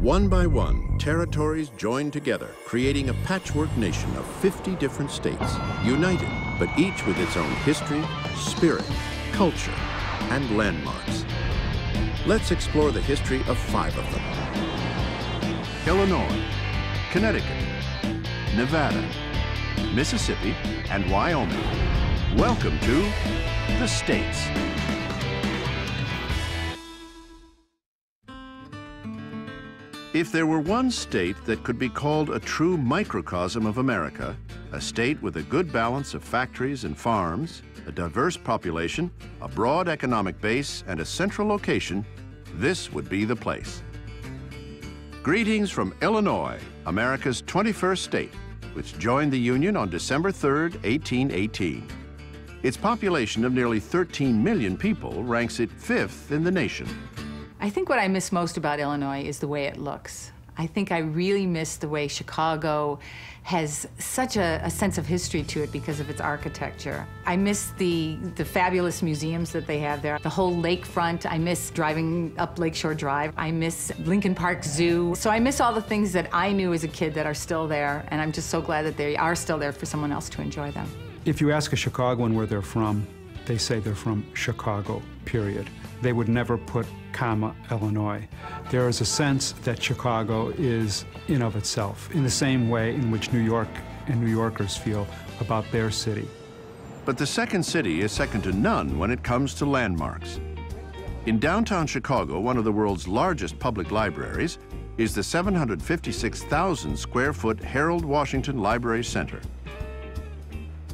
One by one, territories joined together, creating a patchwork nation of 50 different states, united, but each with its own history, spirit, culture, and landmarks. Let's explore the history of five of them. Illinois, Connecticut, Nevada, Mississippi, and Wyoming. Welcome to the States. If there were one state that could be called a true microcosm of America, a state with a good balance of factories and farms, a diverse population, a broad economic base, and a central location, this would be the place. Greetings from Illinois, America's 21st state, which joined the Union on December 3, 1818. Its population of nearly 13 million people ranks it fifth in the nation. I think what I miss most about Illinois is the way it looks. I think I really miss the way Chicago has such a, a, sense of history to it because of its architecture. I miss the, the fabulous museums that they have there, the whole lakefront. I miss driving up Lakeshore Drive. I miss Lincoln Park Zoo. So I miss all the things that I knew as a kid that are still there, and I'm just so glad that they are still there for someone else to enjoy them. If you ask a Chicagoan where they're from, they say they're from Chicago, period. They would never put comma, Illinois. There is a sense that Chicago is in of itself, in the same way in which New York and New Yorkers feel about their city. But the second city is second to none when it comes to landmarks. In downtown Chicago, one of the world's largest public libraries is the 756,000 square foot Harold Washington Library Center.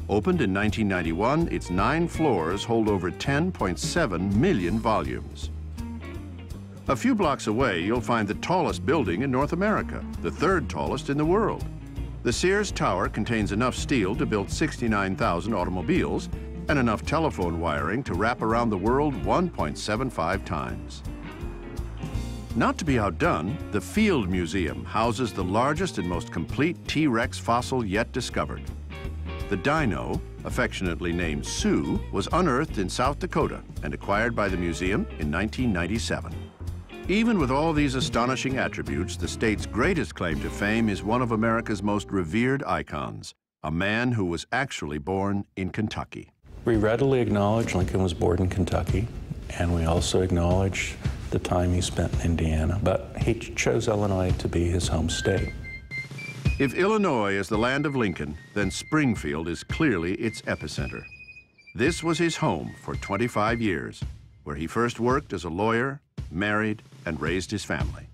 Opened in 1991, its nine floors hold over 10.7 million volumes. A few blocks away, you'll find the tallest building in North America, the third tallest in the world. The Sears Tower contains enough steel to build 69,000 automobiles and enough telephone wiring to wrap around the world 1.75 times. Not to be outdone, the Field Museum houses the largest and most complete T-Rex fossil yet discovered. The dino, affectionately named Sue, was unearthed in South Dakota and acquired by the museum in 1997. Even with all these astonishing attributes, the state's greatest claim to fame is one of America's most revered icons, a man who was actually born in Kentucky. We readily acknowledge Lincoln was born in Kentucky, and we also acknowledge the time he spent in Indiana, but he chose Illinois to be his home state. If Illinois is the land of Lincoln, then Springfield is clearly its epicenter. This was his home for 25 years, where he first worked as a lawyer, married, and raised his family.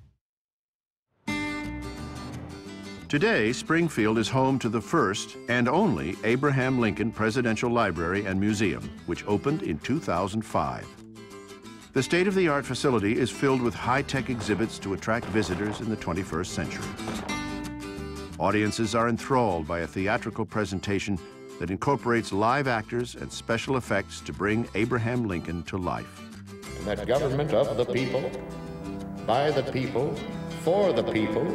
Today, Springfield is home to the first and only Abraham Lincoln Presidential Library and Museum, which opened in 2005. The state-of-the-art facility is filled with high-tech exhibits to attract visitors in the 21st century. Audiences are enthralled by a theatrical presentation that incorporates live actors and special effects to bring Abraham Lincoln to life. And That government of the people, by the people, for the people.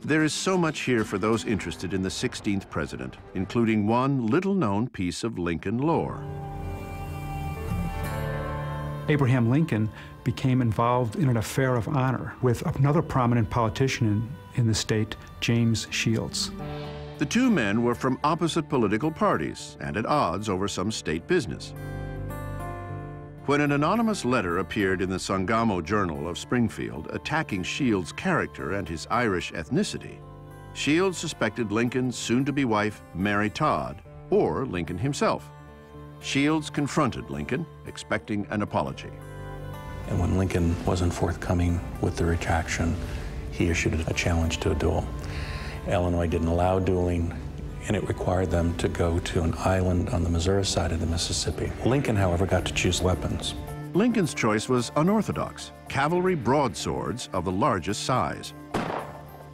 There is so much here for those interested in the 16th president, including one little-known piece of Lincoln lore. Abraham Lincoln became involved in an affair of honor with another prominent politician in the state, James Shields. The two men were from opposite political parties and at odds over some state business. When an anonymous letter appeared in the Sangamo Journal of Springfield attacking Shields' character and his Irish ethnicity, Shields suspected Lincoln's soon-to-be wife, Mary Todd, or Lincoln himself. Shields confronted Lincoln, expecting an apology. And when Lincoln wasn't forthcoming with the retraction, he issued a challenge to a duel. Illinois didn't allow dueling, and it required them to go to an island on the Missouri side of the Mississippi. Lincoln, however, got to choose weapons. Lincoln's choice was unorthodox, cavalry broadswords of the largest size.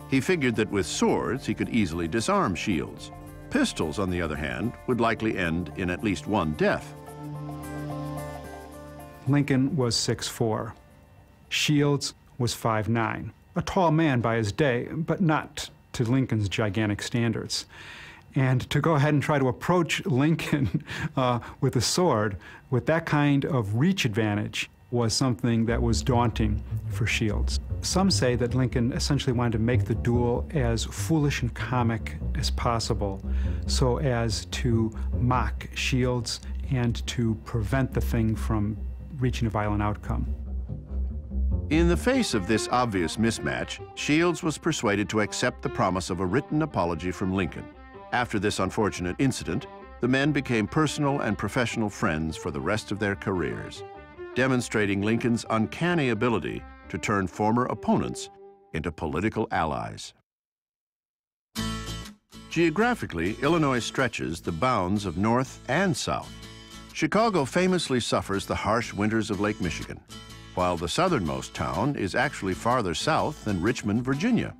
He figured that with swords, he could easily disarm shields. Pistols, on the other hand, would likely end in at least one death. Lincoln was 6'4". Shields was 5'9" a tall man by his day, but not to Lincoln's gigantic standards. And to go ahead and try to approach Lincoln uh, with a sword with that kind of reach advantage was something that was daunting for Shields. Some say that Lincoln essentially wanted to make the duel as foolish and comic as possible so as to mock Shields and to prevent the thing from reaching a violent outcome. In the face of this obvious mismatch, Shields was persuaded to accept the promise of a written apology from Lincoln. After this unfortunate incident, the men became personal and professional friends for the rest of their careers, demonstrating Lincoln's uncanny ability to turn former opponents into political allies. Geographically, Illinois stretches the bounds of North and South. Chicago famously suffers the harsh winters of Lake Michigan, while the southernmost town is actually farther south than Richmond, Virginia.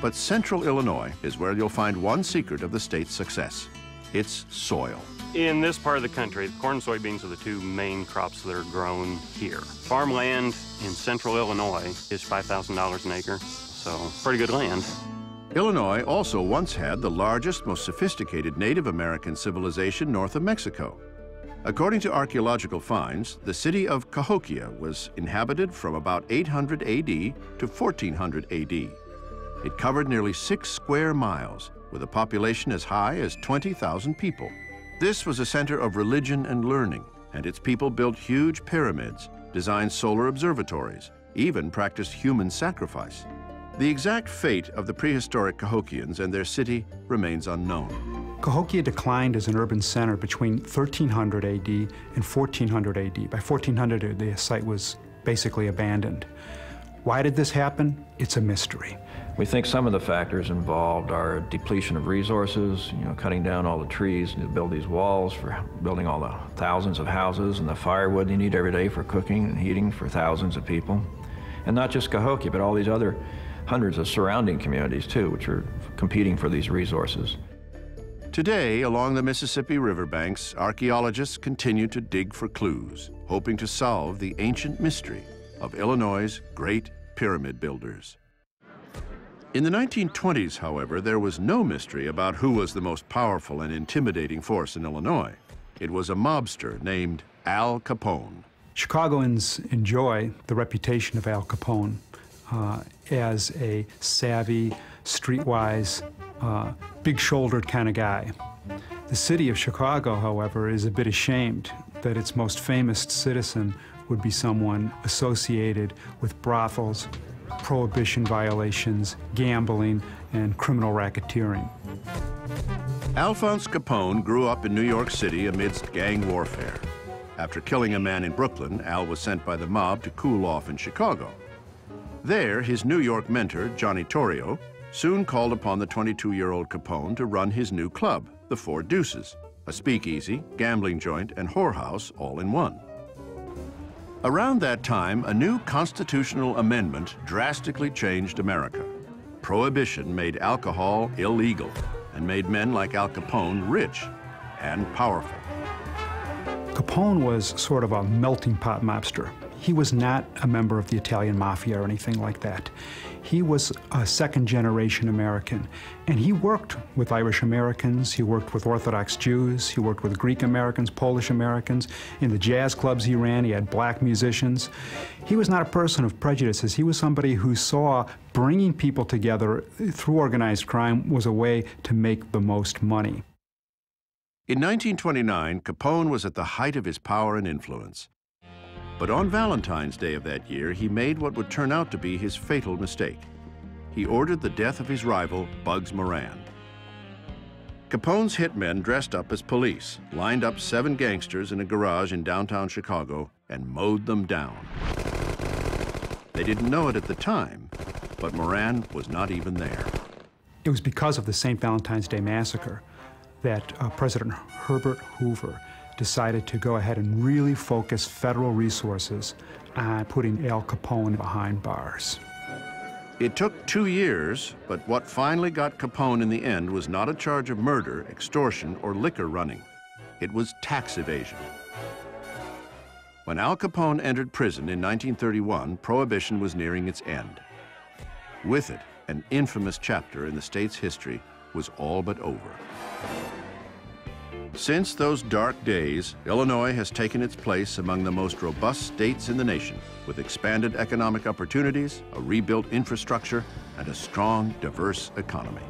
But central Illinois is where you'll find one secret of the state's success, its soil. In this part of the country, corn and soybeans are the two main crops that are grown here. Farmland in central Illinois is $5,000 an acre, so pretty good land. Illinois also once had the largest, most sophisticated Native American civilization north of Mexico. According to archaeological finds, the city of Cahokia was inhabited from about 800 AD to 1400 AD. It covered nearly six square miles, with a population as high as 20,000 people. This was a center of religion and learning, and its people built huge pyramids, designed solar observatories, even practiced human sacrifice. The exact fate of the prehistoric Cahokians and their city remains unknown. Cahokia declined as an urban center between 1300 AD and 1400 AD. By 1400, the site was basically abandoned. Why did this happen? It's a mystery. We think some of the factors involved are depletion of resources, you know, cutting down all the trees to build these walls for building all the thousands of houses and the firewood you need every day for cooking and heating for thousands of people. And not just Cahokia, but all these other hundreds of surrounding communities too, which are competing for these resources. Today, along the Mississippi riverbanks, archaeologists continue to dig for clues, hoping to solve the ancient mystery of Illinois' great pyramid builders. In the 1920s, however, there was no mystery about who was the most powerful and intimidating force in Illinois. It was a mobster named Al Capone. Chicagoans enjoy the reputation of Al Capone uh, as a savvy, streetwise, uh, big-shouldered kind of guy. The city of Chicago, however, is a bit ashamed that its most famous citizen would be someone associated with brothels, prohibition violations, gambling, and criminal racketeering. Alphonse Capone grew up in New York City amidst gang warfare. After killing a man in Brooklyn, Al was sent by the mob to cool off in Chicago. There, his New York mentor, Johnny Torrio, soon called upon the 22-year-old Capone to run his new club, the Four Deuces, a speakeasy, gambling joint, and whorehouse all in one. Around that time, a new constitutional amendment drastically changed America. Prohibition made alcohol illegal and made men like Al Capone rich and powerful. Capone was sort of a melting pot mobster. He was not a member of the Italian mafia or anything like that. He was a second generation American, and he worked with Irish Americans, he worked with Orthodox Jews, he worked with Greek Americans, Polish Americans. In the jazz clubs he ran, he had black musicians. He was not a person of prejudices. He was somebody who saw bringing people together through organized crime was a way to make the most money. In 1929, Capone was at the height of his power and influence. But on Valentine's Day of that year, he made what would turn out to be his fatal mistake. He ordered the death of his rival, Bugs Moran. Capone's hitmen dressed up as police, lined up seven gangsters in a garage in downtown Chicago, and mowed them down. They didn't know it at the time, but Moran was not even there. It was because of the St. Valentine's Day massacre that uh, President Herbert Hoover decided to go ahead and really focus federal resources on putting Al Capone behind bars. It took two years, but what finally got Capone in the end was not a charge of murder, extortion, or liquor running. It was tax evasion. When Al Capone entered prison in 1931, Prohibition was nearing its end. With it, an infamous chapter in the state's history was all but over. Since those dark days, Illinois has taken its place among the most robust states in the nation, with expanded economic opportunities, a rebuilt infrastructure, and a strong, diverse economy.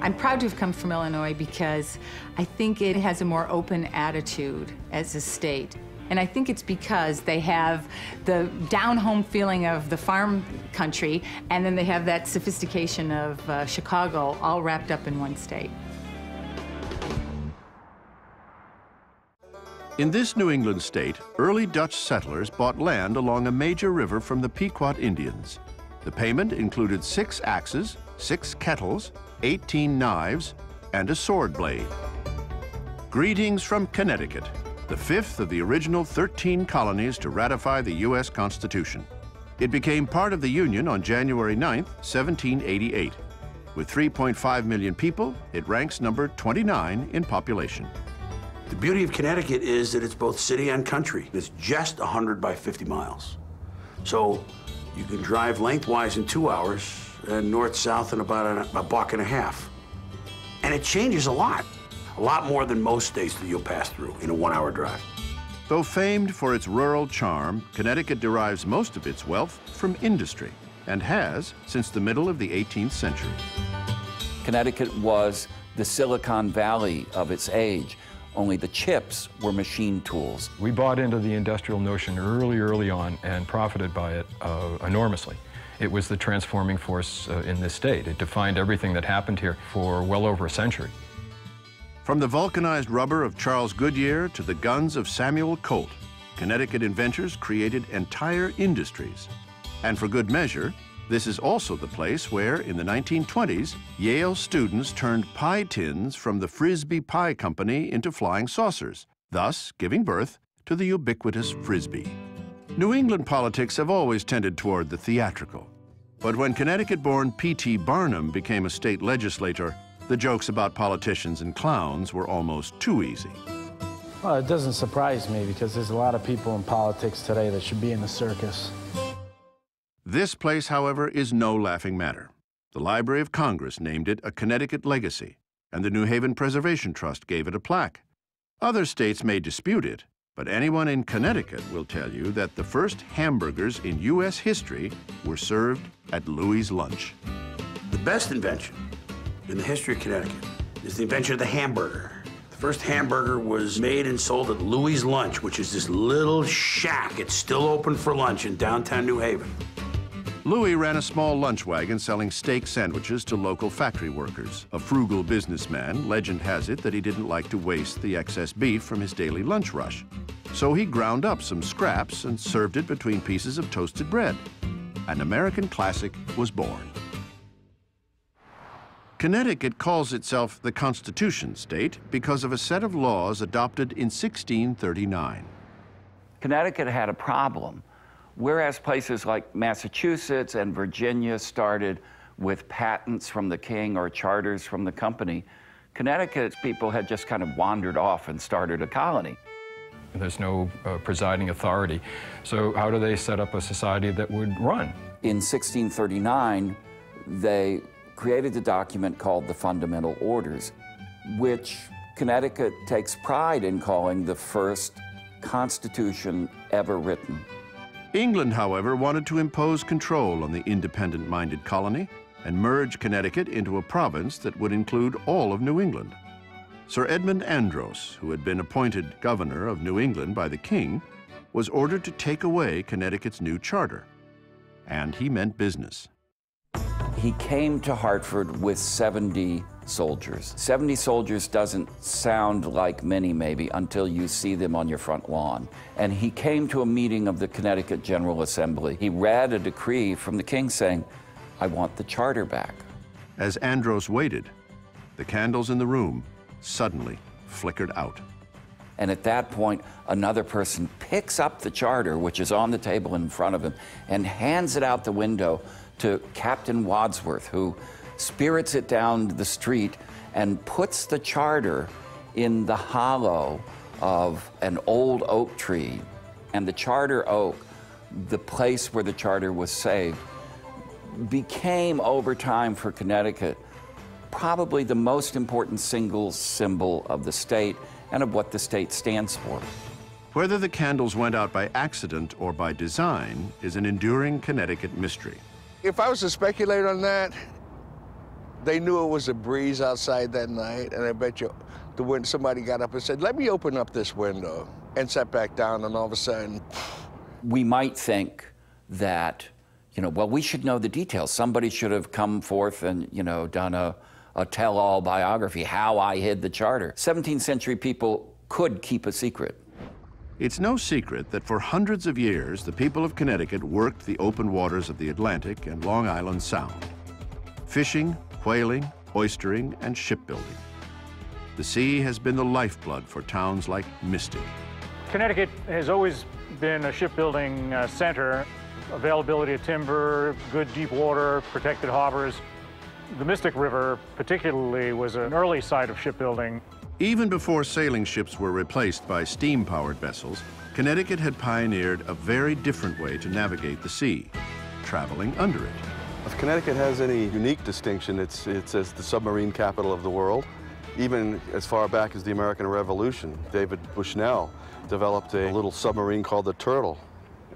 I'm proud to have come from Illinois because I think it has a more open attitude as a state. And I think it's because they have the down home feeling of the farm country, and then they have that sophistication of uh, Chicago all wrapped up in one state. In this New England state, early Dutch settlers bought land along a major river from the Pequot Indians. The payment included six axes, six kettles, 18 knives, and a sword blade. Greetings from Connecticut, the fifth of the original 13 colonies to ratify the U.S. Constitution. It became part of the Union on January 9, 1788. With 3.5 million people, it ranks number 29 in population. The beauty of Connecticut is that it's both city and country. It's just 100 by 50 miles. So you can drive lengthwise in two hours and north-south in about a, a buck and a half. And it changes a lot. A lot more than most states that you'll pass through in a one-hour drive. Though famed for its rural charm, Connecticut derives most of its wealth from industry and has since the middle of the 18th century. Connecticut was the Silicon Valley of its age only the chips were machine tools. We bought into the industrial notion early, early on and profited by it uh, enormously. It was the transforming force uh, in this state. It defined everything that happened here for well over a century. From the vulcanized rubber of Charles Goodyear to the guns of Samuel Colt, Connecticut inventors created entire industries. And for good measure, this is also the place where, in the 1920s, Yale students turned pie tins from the Frisbie Pie Company into flying saucers, thus giving birth to the ubiquitous Frisbee. New England politics have always tended toward the theatrical. But when Connecticut-born P.T. Barnum became a state legislator, the jokes about politicians and clowns were almost too easy. Well, it doesn't surprise me because there's a lot of people in politics today that should be in the circus. This place, however, is no laughing matter. The Library of Congress named it a Connecticut legacy, and the New Haven Preservation Trust gave it a plaque. Other states may dispute it, but anyone in Connecticut will tell you that the first hamburgers in U.S. history were served at Louis' Lunch. The best invention in the history of Connecticut is the invention of the hamburger. The first hamburger was made and sold at Louis' Lunch, which is this little shack. It's still open for lunch in downtown New Haven. Louis ran a small lunch wagon selling steak sandwiches to local factory workers. A frugal businessman, legend has it that he didn't like to waste the excess beef from his daily lunch rush. So he ground up some scraps and served it between pieces of toasted bread. An American classic was born. Connecticut calls itself the Constitution State because of a set of laws adopted in 1639. Connecticut had a problem. Whereas places like Massachusetts and Virginia started with patents from the king or charters from the company, Connecticut's people had just kind of wandered off and started a colony. There's no uh, presiding authority. So how do they set up a society that would run? In 1639, they created a document called the Fundamental Orders, which Connecticut takes pride in calling the first constitution ever written. England, however, wanted to impose control on the independent-minded colony and merge Connecticut into a province that would include all of New England. Sir Edmund Andros, who had been appointed governor of New England by the king, was ordered to take away Connecticut's new charter. And he meant business. He came to Hartford with 70 soldiers. 70 soldiers doesn't sound like many, maybe, until you see them on your front lawn. And he came to a meeting of the Connecticut General Assembly. He read a decree from the king saying, I want the charter back. As Andros waited, the candles in the room suddenly flickered out. And at that point, another person picks up the charter, which is on the table in front of him, and hands it out the window to Captain Wadsworth, who spirits it down the street and puts the charter in the hollow of an old oak tree. And the charter oak, the place where the charter was saved, became over time for Connecticut probably the most important single symbol of the state and of what the state stands for. Whether the candles went out by accident or by design is an enduring Connecticut mystery. If I was to speculate on that, they knew it was a breeze outside that night, and I bet you the wind, somebody got up and said, let me open up this window, and sat back down, and all of a sudden... We might think that, you know, well, we should know the details. Somebody should have come forth and, you know, done a, a tell-all biography, how I hid the charter. 17th century people could keep a secret. It's no secret that for hundreds of years, the people of Connecticut worked the open waters of the Atlantic and Long Island Sound. Fishing, whaling, oystering, and shipbuilding. The sea has been the lifeblood for towns like Mystic. Connecticut has always been a shipbuilding uh, center. Availability of timber, good deep water, protected harbors. The Mystic River particularly was an early site of shipbuilding. Even before sailing ships were replaced by steam-powered vessels, Connecticut had pioneered a very different way to navigate the sea, traveling under it. If Connecticut has any unique distinction, it's, it's as the submarine capital of the world. Even as far back as the American Revolution, David Bushnell developed a little submarine called the Turtle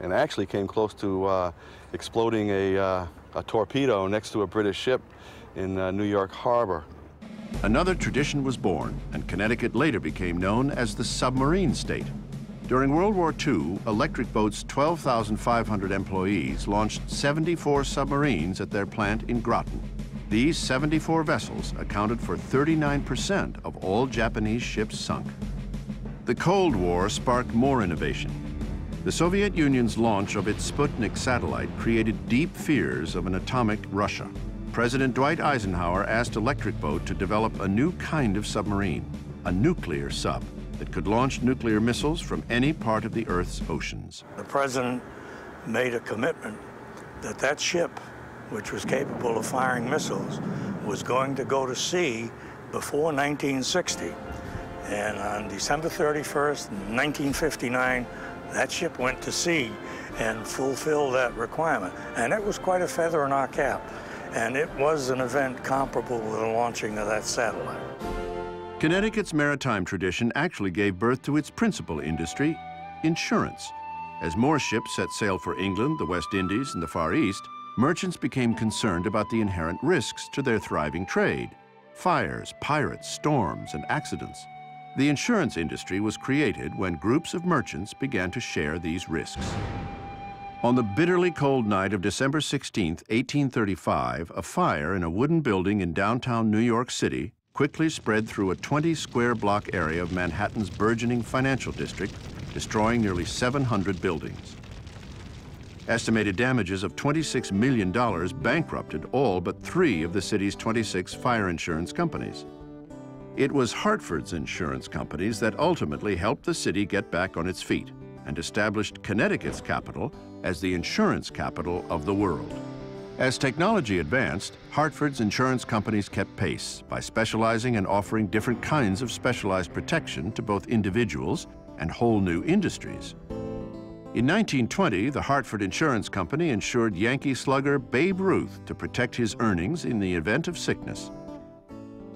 and actually came close to uh, exploding a, uh, a, torpedo next to a British ship in uh, New York Harbor. Another tradition was born, and Connecticut later became known as the submarine state. During World War II, Electric Boat's 12,500 employees launched 74 submarines at their plant in Groton. These 74 vessels accounted for 39% of all Japanese ships sunk. The Cold War sparked more innovation. The Soviet Union's launch of its Sputnik satellite created deep fears of an atomic Russia. President Dwight Eisenhower asked Electric Boat to develop a new kind of submarine, a nuclear sub that could launch nuclear missiles from any part of the Earth's oceans. The president made a commitment that that ship, which was capable of firing missiles, was going to go to sea before 1960. And on December 31st, 1959, that ship went to sea and fulfilled that requirement. And it was quite a feather in our cap. And it was an event comparable with the launching of that satellite. Connecticut's maritime tradition actually gave birth to its principal industry, insurance. As more ships set sail for England, the West Indies, and the Far East, merchants became concerned about the inherent risks to their thriving trade. Fires, pirates, storms, and accidents. The insurance industry was created when groups of merchants began to share these risks. On the bitterly cold night of December 16, 1835, a fire in a wooden building in downtown New York City quickly spread through a 20 square block area of Manhattan's burgeoning financial district, destroying nearly 700 buildings. Estimated damages of $26 million bankrupted all but three of the city's 26 fire insurance companies. It was Hartford's insurance companies that ultimately helped the city get back on its feet and established Connecticut's capital as the insurance capital of the world. As technology advanced, Hartford's insurance companies kept pace by specializing and offering different kinds of specialized protection to both individuals and whole new industries. In 1920, the Hartford Insurance Company insured Yankee slugger Babe Ruth to protect his earnings in the event of sickness.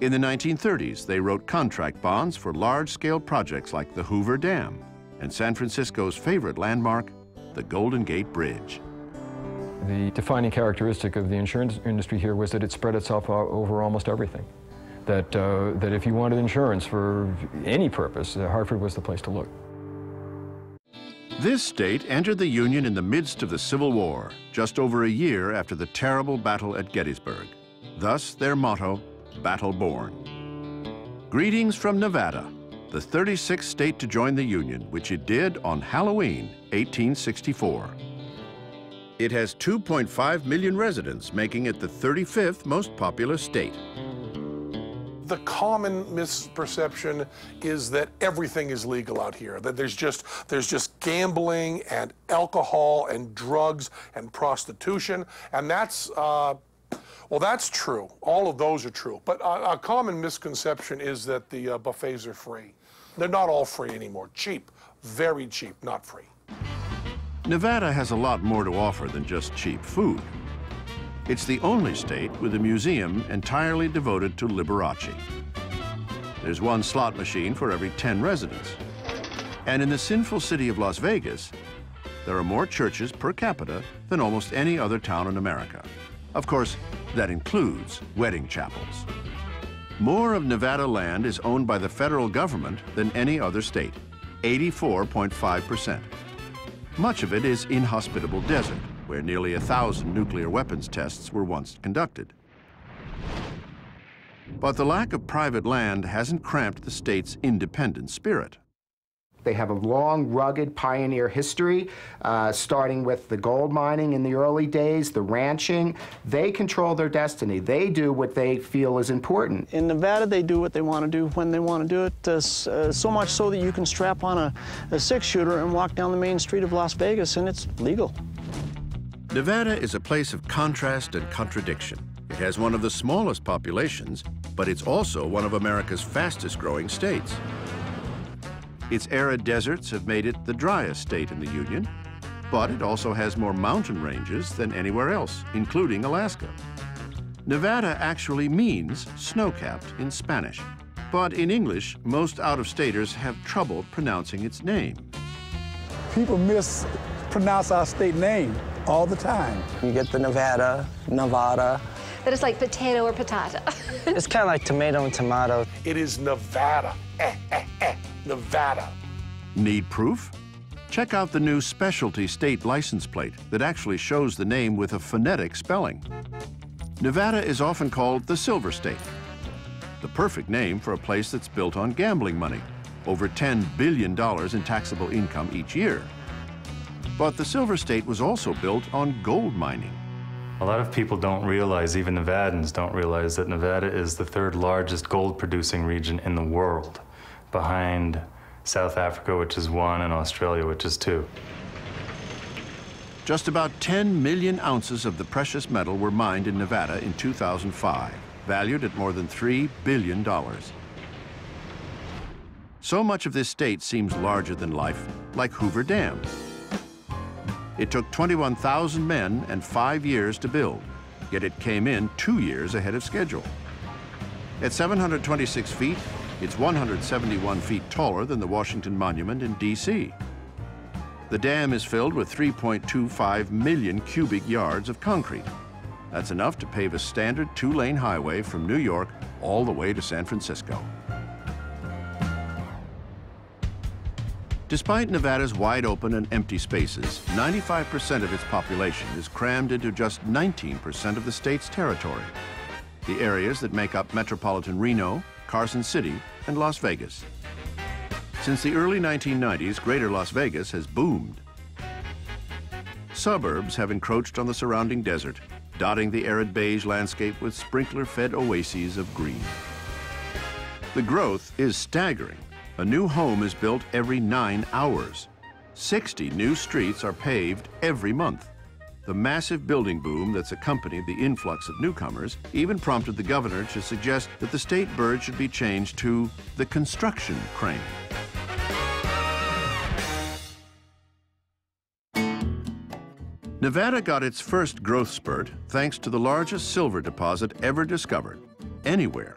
In the 1930s, they wrote contract bonds for large-scale projects like the Hoover Dam and San Francisco's favorite landmark, the Golden Gate Bridge. The defining characteristic of the insurance industry here was that it spread itself over almost everything. That, uh, that if you wanted insurance for any purpose, uh, Hartford was the place to look. This state entered the Union in the midst of the Civil War, just over a year after the terrible battle at Gettysburg. Thus, their motto, Battle Born. Greetings from Nevada, the 36th state to join the Union, which it did on Halloween, 1864. It has 2.5 million residents, making it the 35th most populous state. The common misperception is that everything is legal out here, that there's just, there's just gambling and alcohol and drugs and prostitution, and that's, uh, well, that's true. All of those are true. But a, a common misconception is that the uh, buffets are free. They're not all free anymore. Cheap, very cheap, not free. Nevada has a lot more to offer than just cheap food. It's the only state with a museum entirely devoted to Liberace. There's one slot machine for every 10 residents. And in the sinful city of Las Vegas, there are more churches per capita than almost any other town in America. Of course, that includes wedding chapels. More of Nevada land is owned by the federal government than any other state, 84.5%. Much of it is inhospitable desert, where nearly a thousand nuclear weapons tests were once conducted. But the lack of private land hasn't cramped the state's independent spirit. They have a long, rugged pioneer history, uh, starting with the gold mining in the early days, the ranching. They control their destiny. They do what they feel is important. In Nevada, they do what they want to do when they want to do it, uh, uh, so much so that you can strap on a, a six-shooter and walk down the main street of Las Vegas, and it's legal. Nevada is a place of contrast and contradiction. It has one of the smallest populations, but it's also one of America's fastest growing states. Its arid deserts have made it the driest state in the Union, but it also has more mountain ranges than anywhere else, including Alaska. Nevada actually means snow-capped in Spanish, but in English, most out-of-staters have trouble pronouncing its name. People mispronounce our state name all the time. You get the Nevada, Nevada. That is like potato or patata. it's kind of like tomato and tomato. It is Nevada. Eh, eh, eh. Nevada. Need proof? Check out the new specialty state license plate that actually shows the name with a phonetic spelling. Nevada is often called the Silver State, the perfect name for a place that's built on gambling money, over $10 billion in taxable income each year. But the Silver State was also built on gold mining. A lot of people don't realize, even Nevadans don't realize, that Nevada is the third largest gold producing region in the world behind South Africa, which is one, and Australia, which is two. Just about 10 million ounces of the precious metal were mined in Nevada in 2005, valued at more than $3 billion. So much of this state seems larger than life, like Hoover Dam. It took 21,000 men and five years to build, yet it came in two years ahead of schedule. At 726 feet, it's 171 feet taller than the Washington Monument in D.C. The dam is filled with 3.25 million cubic yards of concrete. That's enough to pave a standard two-lane highway from New York all the way to San Francisco. Despite Nevada's wide open and empty spaces, 95% of its population is crammed into just 19% of the state's territory. The areas that make up metropolitan Reno, Carson City, and Las Vegas. Since the early 1990s, Greater Las Vegas has boomed. Suburbs have encroached on the surrounding desert, dotting the arid beige landscape with sprinkler-fed oases of green. The growth is staggering. A new home is built every nine hours. 60 new streets are paved every month. The massive building boom that's accompanied the influx of newcomers even prompted the governor to suggest that the state bird should be changed to the construction crane. Nevada got its first growth spurt thanks to the largest silver deposit ever discovered, anywhere.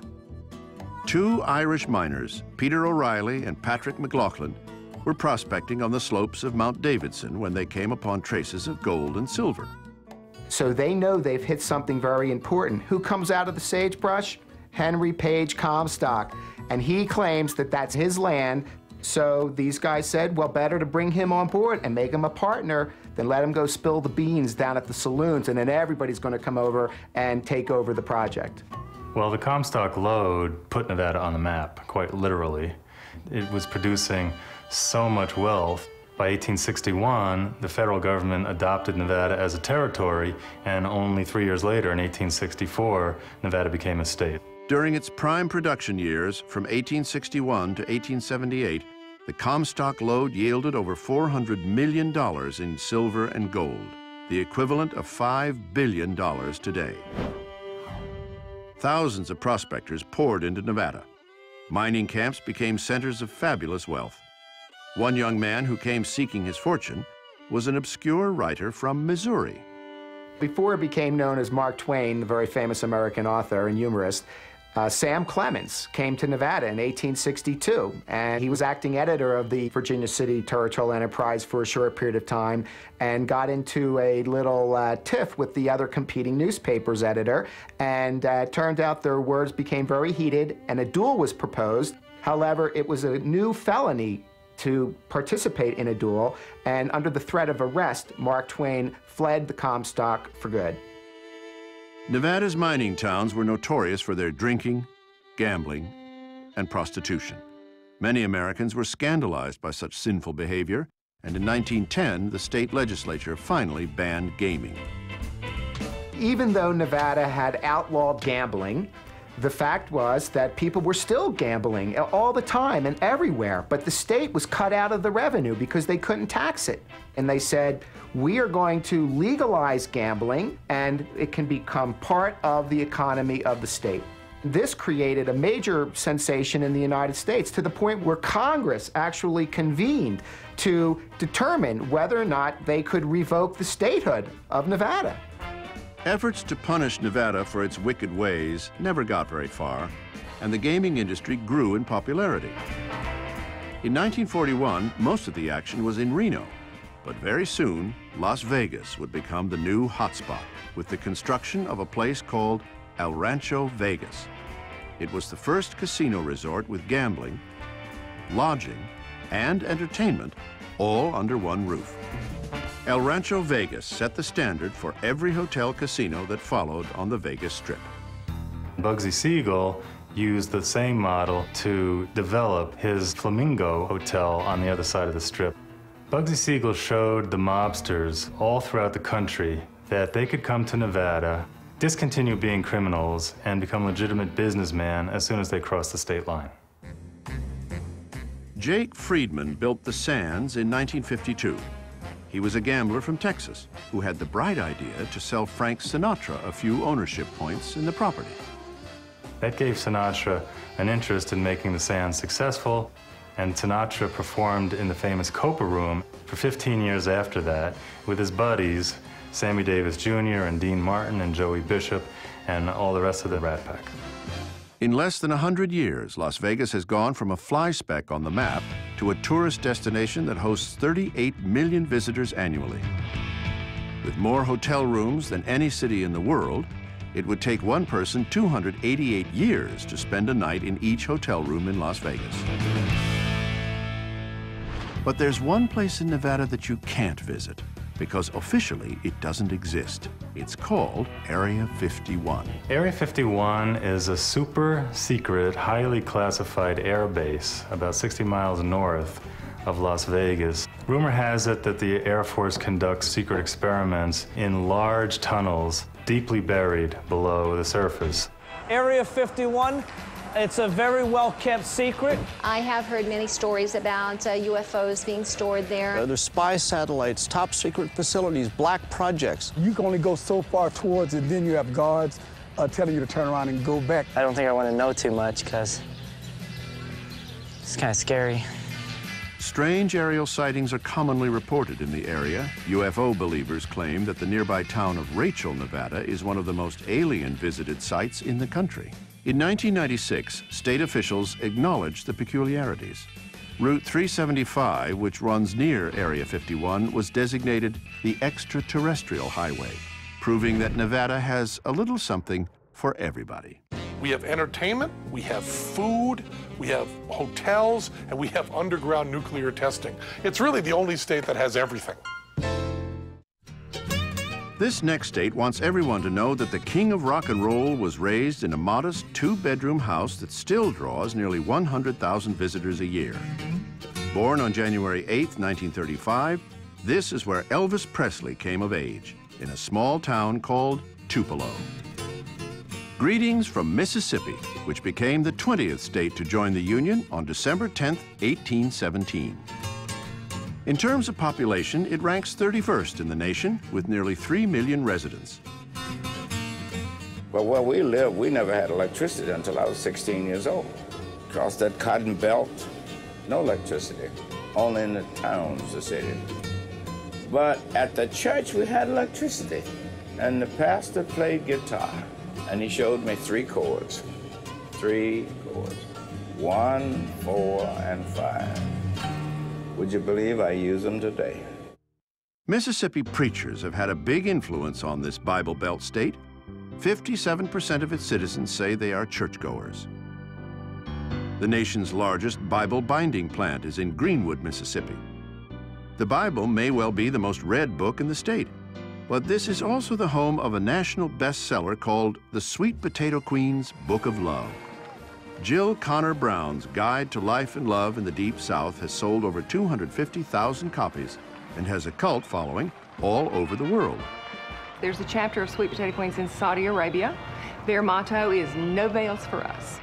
Two Irish miners, Peter O'Reilly and Patrick McLaughlin, were prospecting on the slopes of Mount Davidson when they came upon traces of gold and silver. So they know they've hit something very important. Who comes out of the sagebrush? Henry Paige Comstock. And he claims that that's his land. So these guys said, well, better to bring him on board and make him a partner than let him go spill the beans down at the saloons, and then everybody's going to come over and take over the project. Well, the Comstock lode put Nevada on the map, quite literally. It was producing so much wealth. By 1861, the federal government adopted Nevada as a territory, and only three years later, in 1864, Nevada became a state. During its prime production years, from 1861 to 1878, the Comstock lode yielded over $400 million in silver and gold, the equivalent of $5 billion today. Thousands of prospectors poured into Nevada. Mining camps became centers of fabulous wealth. One young man who came seeking his fortune was an obscure writer from Missouri. Before he became known as Mark Twain, the very famous American author and humorist, Uh, Sam Clemens came to Nevada in 1862, and he was acting editor of the Virginia City Territorial Enterprise for a short period of time and got into a little uh, tiff with the other competing newspaper's editor. And uh, it turned out their words became very heated, and a duel was proposed. However, it was a new felony to participate in a duel, and under the threat of arrest, Mark Twain fled the Comstock for good. Nevada's mining towns were notorious for their drinking, gambling, and prostitution. Many Americans were scandalized by such sinful behavior, and in 1910, the state legislature finally banned gaming. Even though Nevada had outlawed gambling, the fact was that people were still gambling all the time and everywhere, but the state was cut out of the revenue because they couldn't tax it. And they said, we are going to legalize gambling and it can become part of the economy of the state. This created a major sensation in the United States to the point where Congress actually convened to determine whether or not they could revoke the statehood of Nevada. Efforts to punish Nevada for its wicked ways never got very far, and the gaming industry grew in popularity. In 1941, most of the action was in Reno, but very soon, Las Vegas would become the new hotspot with the construction of a place called El Rancho Vegas. It was the first casino resort with gambling, lodging, and entertainment all under one roof. El Rancho Vegas set the standard for every hotel casino that followed on the Vegas Strip. Bugsy Siegel used the same model to develop his Flamingo Hotel on the other side of the Strip. Bugsy Siegel showed the mobsters all throughout the country that they could come to Nevada, discontinue being criminals, and become legitimate businessmen as soon as they crossed the state line. Jake Freedman built the Sands in 1952. He was a gambler from Texas who had the bright idea to sell Frank Sinatra a few ownership points in the property. That gave Sinatra an interest in making the Sands successful, and Sinatra performed in the famous Copa Room for 15 years after that with his buddies, Sammy Davis Jr. and Dean Martin and Joey Bishop and all the rest of the Rat Pack. In less than 100 years, Las Vegas has gone from a fly speck on the map to a tourist destination that hosts 38 million visitors annually. With more hotel rooms than any city in the world, it would take one person 288 years to spend a night in each hotel room in Las Vegas. But there's one place in Nevada that you can't visit because officially it doesn't exist. It's called Area 51. Area 51 is a super secret, highly classified air base about 60 miles north of Las Vegas. Rumor has it that the Air Force conducts secret experiments in large tunnels deeply buried below the surface. Area 51 it's a very well kept secret. I have heard many stories about uh, UFOs being stored there. Uh, there's spy satellites, top secret facilities, black projects. You can only go so far towards it, then you have guards uh, telling you to turn around and go back. I don't think I want to know too much because it's kind of scary. Strange aerial sightings are commonly reported in the area. UFO believers claim that the nearby town of Rachel, Nevada is one of the most alien visited sites in the country. In 1996, state officials acknowledged the peculiarities. Route 375, which runs near Area 51, was designated the extraterrestrial highway, proving that Nevada has a little something for everybody. We have entertainment, we have food, we have hotels, and we have underground nuclear testing. It's really the only state that has everything. This next state wants everyone to know that the king of rock and roll was raised in a modest two-bedroom house that still draws nearly 100,000 visitors a year. Born on January 8, 1935, this is where Elvis Presley came of age, in a small town called Tupelo. Greetings from Mississippi, which became the 20th state to join the Union on December 10, 1817. In terms of population, it ranks 31st in the nation with nearly 3 million residents. Well, where we live, we never had electricity until I was 16 years old. Across that cotton belt, no electricity, only in the towns, the city. But at the church, we had electricity, and the pastor played guitar, and he showed me three chords. three chords. One, four, and five. Would you believe I use them today? Mississippi preachers have had a big influence on this Bible Belt state. 57% of its citizens say they are churchgoers. The nation's largest Bible binding plant is in Greenwood, Mississippi. The Bible may well be the most read book in the state, but this is also the home of a national bestseller called The Sweet Potato Queen's Book of Love. Jill Conner Browne's Guide to Life and Love in the Deep South has sold over 250,000 copies and has a cult following all over the world. There's a chapter of Sweet Potato Queens in Saudi Arabia. Their motto is no veils for us.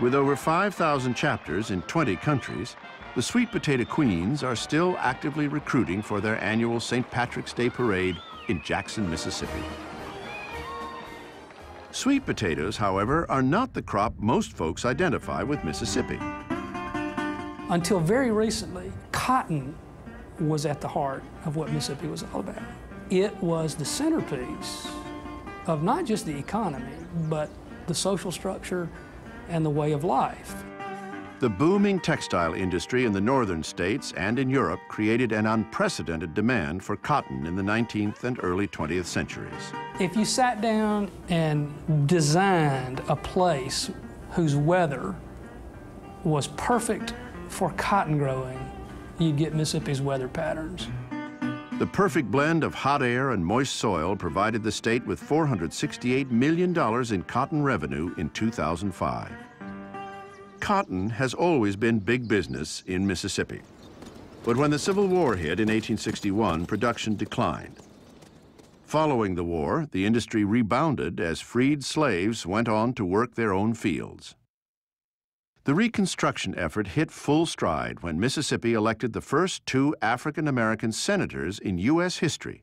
With over 5,000 chapters in 20 countries, the Sweet Potato Queens are still actively recruiting for their annual St. Patrick's Day Parade in Jackson, Mississippi. Sweet potatoes, however, are not the crop most folks identify with Mississippi. Until very recently, cotton was at the heart of what Mississippi was all about. It was the centerpiece of not just the economy, but the social structure and the way of life. The booming textile industry in the northern states and in Europe created an unprecedented demand for cotton in the 19th and early 20th centuries. If you sat down and designed a place whose weather was perfect for cotton growing, you'd get Mississippi's weather patterns. The perfect blend of hot air and moist soil provided the state with $468 million in cotton revenue in 2005. Cotton has always been big business in Mississippi. But when the Civil War hit in 1861, production declined. Following the war, the industry rebounded as freed slaves went on to work their own fields. The Reconstruction effort hit full stride when Mississippi elected the first two African American senators in U.S. history,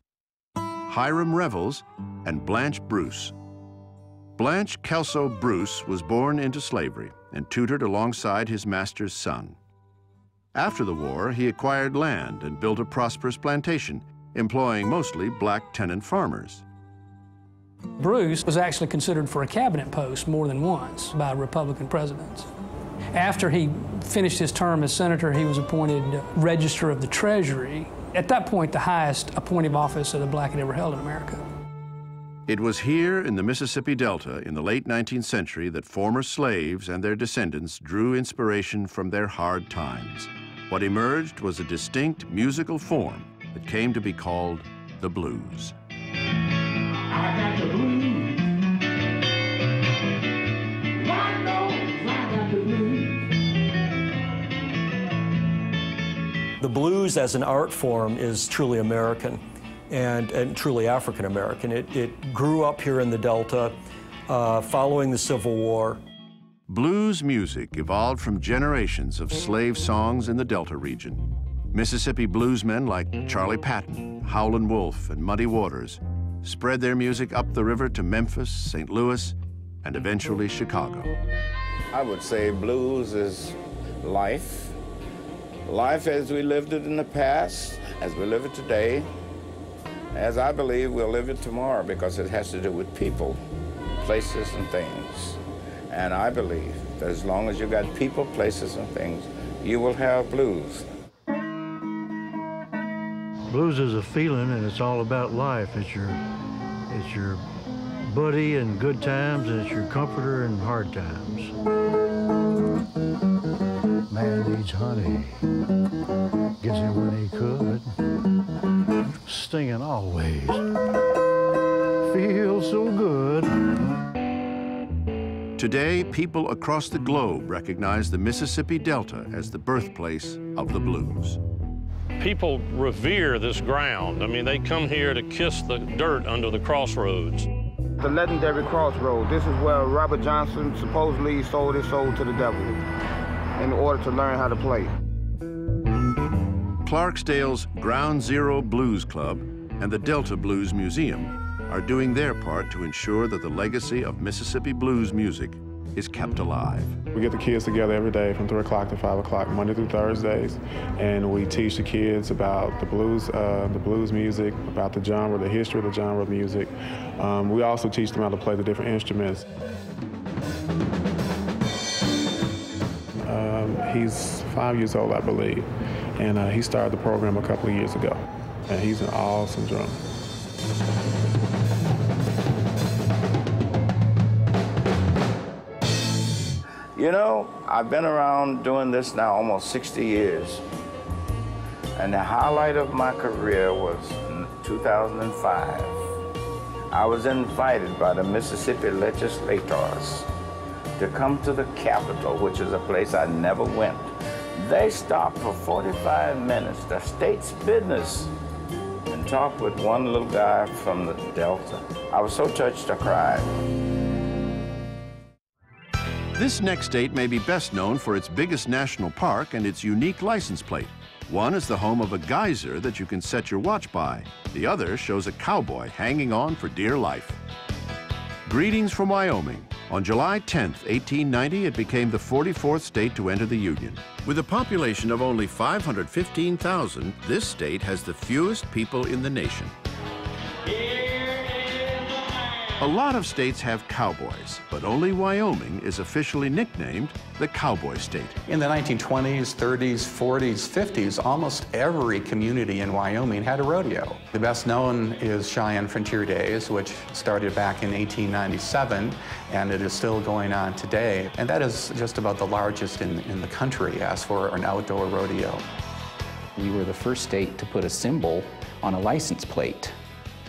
Hiram Revels and Blanche Bruce. Blanche Kelso Bruce was born into slavery and tutored alongside his master's son. After the war, he acquired land and built a prosperous plantation, employing mostly black tenant farmers. Bruce was actually considered for a cabinet post more than once by Republican presidents. After he finished his term as senator, he was appointed Register of the Treasury. At that point, the highest appointive office that a black had ever held in America. It was here in the Mississippi Delta in the late 19th century that former slaves and their descendants drew inspiration from their hard times. What emerged was a distinct musical form that came to be called the blues. The blues as an art form is truly American and, and truly African American. It, it, grew up here in the Delta uh, following the Civil War. Blues music evolved from generations of slave songs in the Delta region. Mississippi bluesmen like Charlie Patton, Howlin' Wolf, and Muddy Waters spread their music up the river to Memphis, St. Louis, and eventually Chicago. I would say blues is life. Life as we lived it in the past, as we live it today, as I believe we'll live it tomorrow because it has to do with people, places, and things. And I believe that as long as you've got people, places, and things, you will have blues. Blues is a feeling, and it's all about life. It's your, it's your buddy in good times, and it's your comforter in hard times. Man needs honey, gets it when he could. Stinging always, feels so good. Today, people across the globe recognize the Mississippi Delta as the birthplace of the blues. People revere this ground. I mean, they come here to kiss the dirt under the crossroads. The legendary crossroad. This is where Robert Johnson supposedly sold his soul to the devil in order to learn how to play. Clarksdale's Ground Zero Blues Club and the Delta Blues Museum are doing their part to ensure that the legacy of Mississippi blues music is kept alive. We get the kids together every day from 3 o'clock to 5 o'clock, Monday through Thursdays, and we teach the kids about the blues, uh, the blues music, about the genre, the history of the genre of music. Um, we also teach them how to play the different instruments. Um, he's five years old, I believe, and uh, he started the program a couple of years ago. And he's an awesome drummer. You know, I've been around doing this now almost 60 years. And the highlight of my career was in 2005. I was invited by the Mississippi legislators to come to the Capitol, which is a place I never went. They stopped for 45 minutes, the state's business, and talked with one little guy from the Delta. I was so touched I cried. This next state may be best known for its biggest national park and its unique license plate. One is the home of a geyser that you can set your watch by. The other shows a cowboy hanging on for dear life. Greetings from Wyoming. On July 10, 1890, it became the 44th state to enter the Union. With a population of only 515,000, this state has the fewest people in the nation. A lot of states have cowboys, but only Wyoming is officially nicknamed the Cowboy State. In the 1920s, 30s, 40s, 50s, almost every community in Wyoming had a rodeo. The best known is Cheyenne Frontier Days, which started back in 1897, and it is still going on today. And that is just about the largest in, in the country as for an outdoor rodeo. We were the first state to put a symbol on a license plate.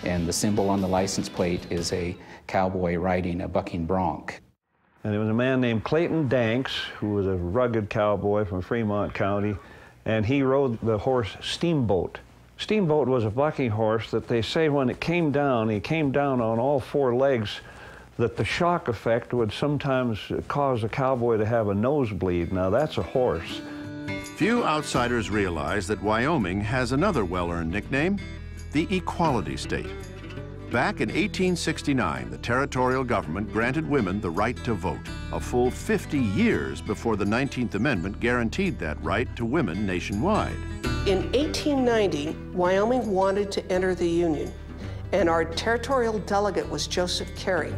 And the symbol on the license plate is a cowboy riding a bucking bronc. And there was a man named Clayton Danks, who was a rugged cowboy from Fremont County, and he rode the horse Steamboat. Steamboat was a bucking horse that they say when it came down, he came down on all four legs, that the shock effect would sometimes cause a cowboy to have a nosebleed. Now, that's a horse. Few outsiders realize that Wyoming has another well-earned nickname, the Equality State. Back in 1869, the territorial government granted women the right to vote, a full 50 years before the 19th Amendment guaranteed that right to women nationwide. In 1890, Wyoming wanted to enter the Union, and our territorial delegate was Joseph Carey.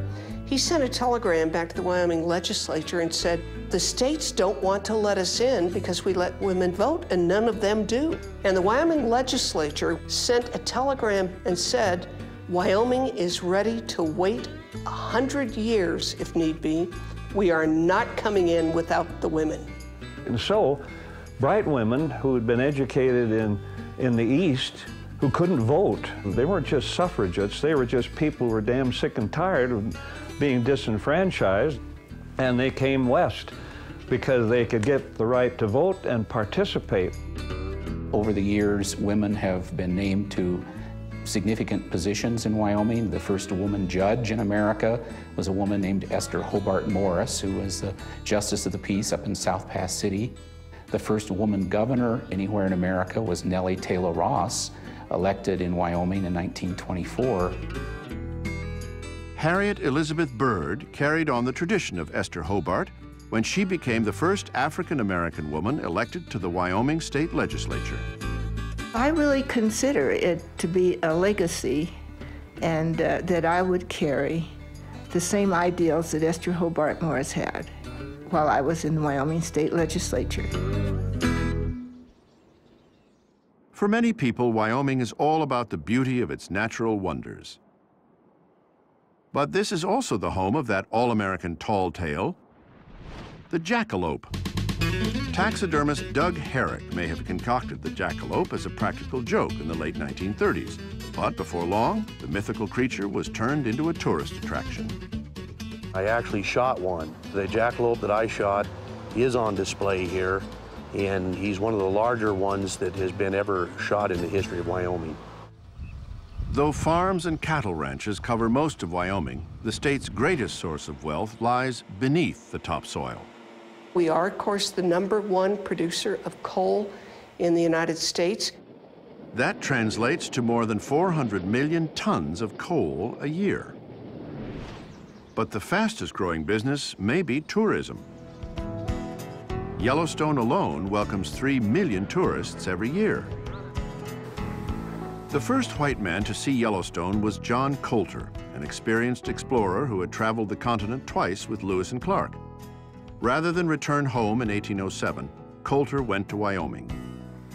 He sent a telegram back to the Wyoming legislature and said, the states don't want to let us in because we let women vote, and none of them do. And the Wyoming legislature sent a telegram and said, Wyoming is ready to wait 100 years if need be. We are not coming in without the women. And so, bright women who had been educated in, in the East who couldn't vote, they weren't just suffragettes, they were just people who were damn sick and tired of being disenfranchised, and they came west because they could get the right to vote and participate. Over the years, women have been named to significant positions in Wyoming. The first woman judge in America was a woman named Esther Hobart Morris, who was the Justice of the Peace up in South Pass City. The first woman governor anywhere in America was Nellie Taylor Ross, elected in Wyoming in 1924. Harriet Elizabeth Byrd carried on the tradition of Esther Hobart when she became the first African American woman elected to the Wyoming State Legislature. I really consider it to be a legacy and uh, that I would carry the same ideals that Esther Hobart Morris had while I was in the Wyoming State Legislature. For many people, Wyoming is all about the beauty of its natural wonders. But this is also the home of that all-American tall tale, the jackalope. Taxidermist Doug Herrick may have concocted the jackalope as a practical joke in the late 1930s, but before long, the mythical creature was turned into a tourist attraction. I actually shot one. The jackalope that I shot is on display here, and he's one of the larger ones that has been ever shot in the history of Wyoming. Though farms and cattle ranches cover most of Wyoming, the state's greatest source of wealth lies beneath the topsoil. We are, of course, the number one producer of coal in the United States. That translates to more than 400 million tons of coal a year. But the fastest growing business may be tourism. Yellowstone alone welcomes 3 million tourists every year. The first white man to see Yellowstone was John Colter, an experienced explorer who had traveled the continent twice with Lewis and Clark. Rather than return home in 1807, Colter went to Wyoming.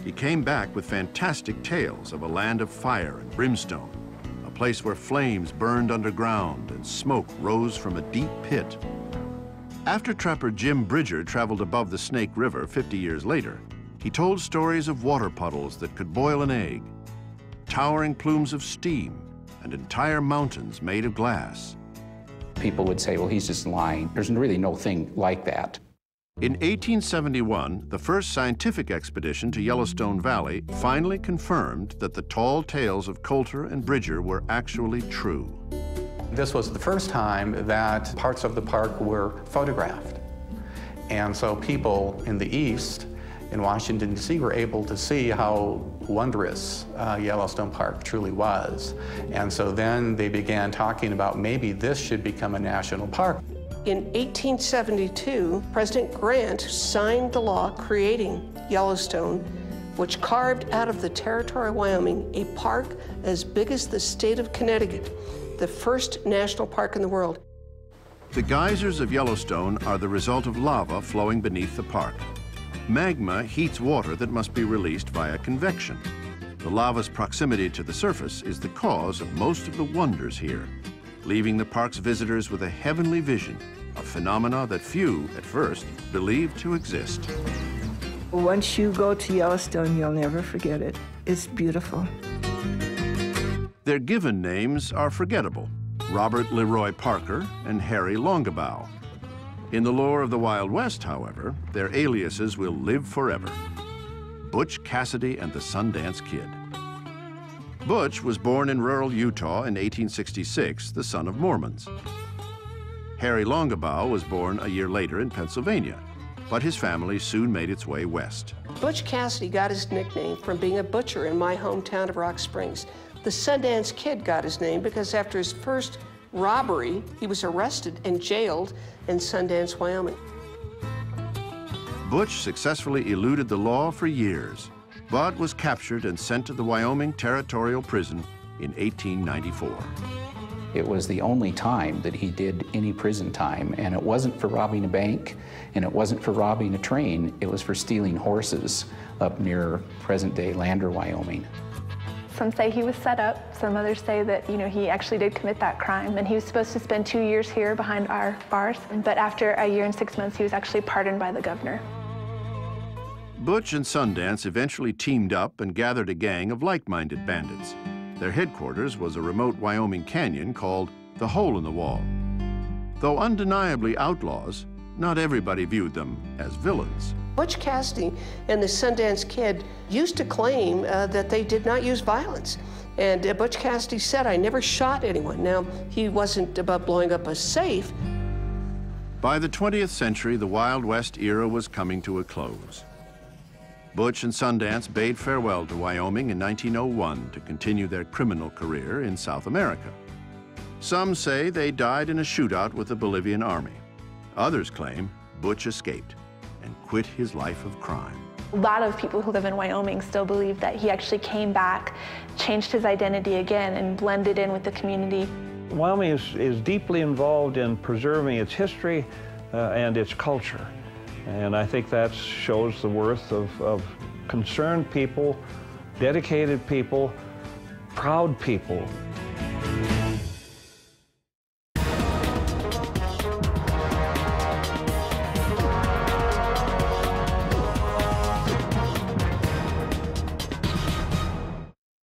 He came back with fantastic tales of a land of fire and brimstone, a place where flames burned underground and smoke rose from a deep pit. After trapper Jim Bridger traveled above the Snake River 50 years later, he told stories of water puddles that could boil an egg, towering plumes of steam, and entire mountains made of glass. People would say, well, he's just lying. There's really no thing like that. In 1871, the first scientific expedition to Yellowstone Valley finally confirmed that the tall tales of Colter and Bridger were actually true. This was the first time that parts of the park were photographed. And so people in the east in Washington, D.C. were able to see how wondrous uh, Yellowstone Park truly was. And so then they began talking about maybe this should become a national park. In 1872, President Grant signed the law creating Yellowstone, which carved out of the territory of Wyoming a park as big as the state of Connecticut, the first national park in the world. The geysers of Yellowstone are the result of lava flowing beneath the park. Magma heats water that must be released via convection. The lava's proximity to the surface is the cause of most of the wonders here, leaving the park's visitors with a heavenly vision of phenomena that few, at first, believed to exist. Once you go to Yellowstone, you'll never forget it. It's beautiful. Their given names are forgettable, Robert Leroy Parker and Harry Longabaugh. In the lore of the Wild West, however, their aliases will live forever. Butch Cassidy and the Sundance Kid. Butch was born in rural Utah in 1866, the son of Mormons. Harry Longabaugh was born a year later in Pennsylvania, but his family soon made its way west. Butch Cassidy got his nickname from being a butcher in my hometown of Rock Springs. The Sundance Kid got his name because after his first robbery, he was arrested and jailed in Sundance, Wyoming. Butch successfully eluded the law for years, but was captured and sent to the Wyoming Territorial Prison in 1894. It was the only time that he did any prison time, and it wasn't for robbing a bank, and it wasn't for robbing a train, it was for stealing horses up near present-day Lander, Wyoming. Some say he was set up. Some others say that, you know, he actually did commit that crime. And he was supposed to spend two years here behind our bars. But after a year and six months, he was actually pardoned by the governor. Butch and Sundance eventually teamed up and gathered a gang of like-minded bandits. Their headquarters was a remote Wyoming canyon called the Hole in the Wall. Though undeniably outlaws, not everybody viewed them as villains. Butch Cassidy and the Sundance Kid used to claim uh, that they did not use violence. And uh, Butch Cassidy said, I never shot anyone. Now, he wasn't about blowing up a safe. By the 20th century, the Wild West era was coming to a close. Butch and Sundance bade farewell to Wyoming in 1901 to continue their criminal career in South America. Some say they died in a shootout with the Bolivian army. Others claim Butch escaped and quit his life of crime. A lot of people who live in Wyoming still believe that he actually came back, changed his identity again, and blended in with the community. Wyoming is, is deeply involved in preserving its history uh, and its culture. And I think that shows the worth of, of concerned people, dedicated people, proud people.